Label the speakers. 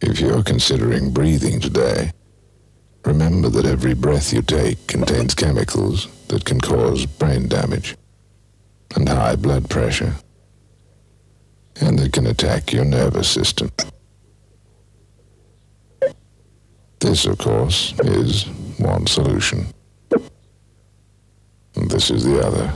Speaker 1: If you're considering breathing today, remember that every breath you take contains chemicals that can cause brain damage and high blood pressure, and that can attack your nervous system. This, of course, is one solution. And this is the other.